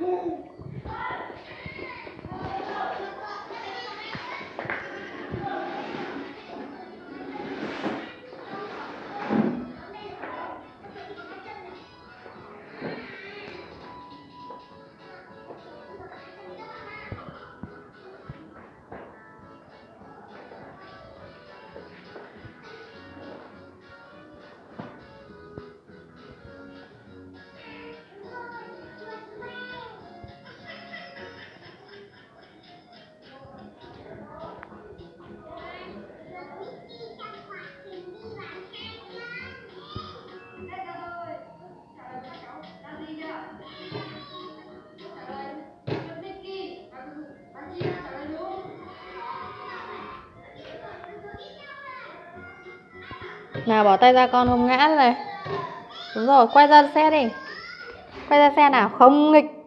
Amém. Nào, bỏ tay ra con không ngã này Đúng rồi, quay ra xe đi. Quay ra xe nào, không nghịch.